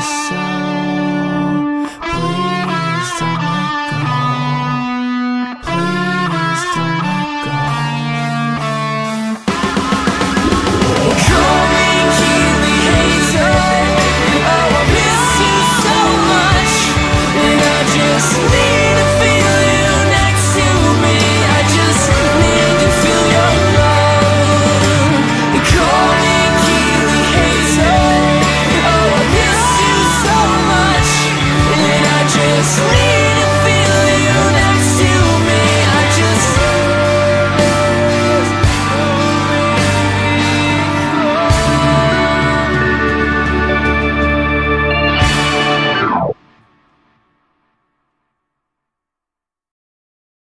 the sun.